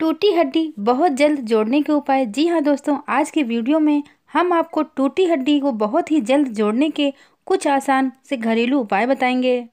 टूटी हड्डी बहुत जल्द जोड़ने के उपाय। जी हाँ दोस्तों, आज के वीडियो में हम आपको टूटी हड्डी को बहुत ही जल्द जोड़ने के कुछ आसान से घरेलू उपाय बताएँगे।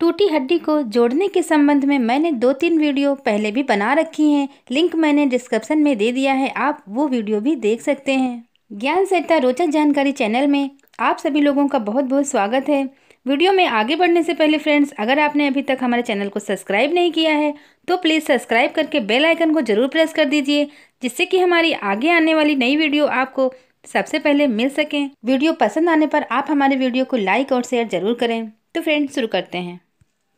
टूटी हड्डी को जोड़ने के संबंध में मैंने दो तीन वीडियो पहले भी बना रखी हैं। लिंक मैंने डिस्क्रिप्शन में दे दिया है, आप वो वीडियो भी देख सकते हैं। ज्ञान सहिता रोचक जानकारी चैनल में आप सभी लोगों का बहुत बहुत स्वागत है। वीडियो में आगे बढ़ने से पहले फ्रेंड्स, अगर आपने अभी तक हमारे चैनल को सब्सक्राइब नहीं किया है तो प्लीज़ सब्सक्राइब करके बेल आइकन को ज़रूर प्रेस कर दीजिए, जिससे कि हमारी आगे आने वाली नई वीडियो आपको सबसे पहले मिल सके। वीडियो पसंद आने पर आप हमारे वीडियो को लाइक और शेयर ज़रूर करें। तो फ्रेंड्स, शुरू करते हैं।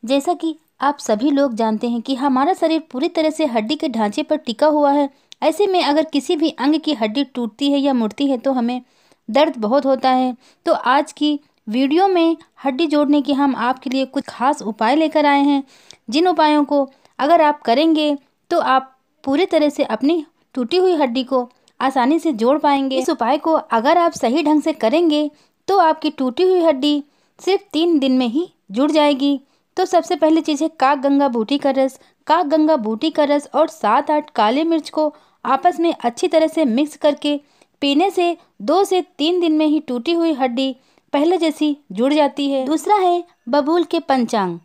जैसा कि आप सभी लोग जानते हैं कि हमारा शरीर पूरी तरह से हड्डी के ढांचे पर टिका हुआ है। ऐसे में अगर किसी भी अंग की हड्डी टूटती है या मुड़ती है तो हमें दर्द बहुत होता है। तो आज की वीडियो में हड्डी जोड़ने के हम आपके लिए कुछ खास उपाय लेकर आए हैं। जिन उपायों को अगर आप करेंगे तो आप पूरी तरह से अपनी टूटी हुई हड्डी को आसानी से जोड़ पाएँगे। इस उपाय को अगर आप सही ढंग से करेंगे तो आपकी टूटी हुई हड्डी सिर्फ़ तीन दिन में ही जुड़ जाएगी। तो सबसे पहली चीज़ है काक गंगा बूटी का रस। काक गंगा बूटी का रस और सात आठ काले मिर्च को आपस में अच्छी तरह से मिक्स करके, पीने से दो से तीन दिन में ही टूटी हुई हड्डी पहले जैसी जुड़ जाती है। दूसरा है बबूल के पंचांग,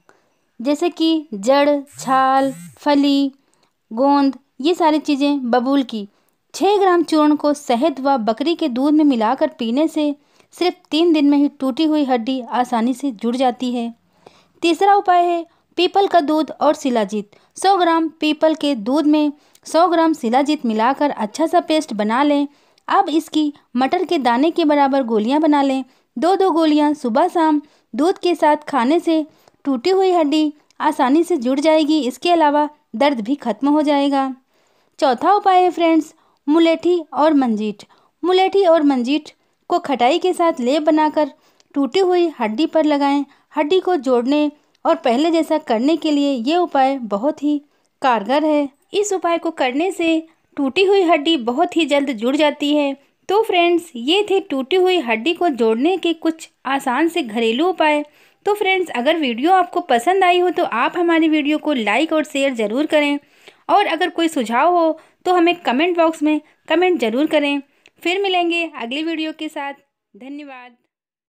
जैसे कि जड़, छाल, फली, गोंद, ये सारी चीज़ें बबूल की। छः ग्राम चूर्ण को शहद व बकरी के दूध में मिलाकर पीने से सिर्फ़ तीन दिन में ही टूटी हुई हड्डी आसानी से जुड़ जाती है। तीसरा उपाय है पीपल का दूध और शिलाजीत। 100 ग्राम पीपल के दूध में 100 ग्राम शिलाजीत मिलाकर अच्छा सा पेस्ट बना लें। अब इसकी मटर के दाने के बराबर गोलियाँ बना लें। दो दो गोलियाँ सुबह शाम दूध के साथ खाने से टूटी हुई हड्डी आसानी से जुड़ जाएगी। इसके अलावा दर्द भी खत्म हो जाएगा। चौथा उपाय है फ्रेंड्स, मुलेठी और मंजीठ। मुलेठी और मंजीठ को खटाई के साथ लेप बनाकर टूटी हुई हड्डी पर लगाएँ। हड्डी को जोड़ने और पहले जैसा करने के लिए ये उपाय बहुत ही कारगर है। इस उपाय को करने से टूटी हुई हड्डी बहुत ही जल्द जुड़ जाती है। तो फ्रेंड्स ये थे टूटी हुई हड्डी को जोड़ने के कुछ आसान से घरेलू उपाय। तो फ्रेंड्स अगर वीडियो आपको पसंद आई हो तो आप हमारी वीडियो को लाइक और शेयर ज़रूर करें। और अगर कोई सुझाव हो तो हमें कमेंट बॉक्स में कमेंट ज़रूर करें। फिर मिलेंगे अगली वीडियो के साथ। धन्यवाद।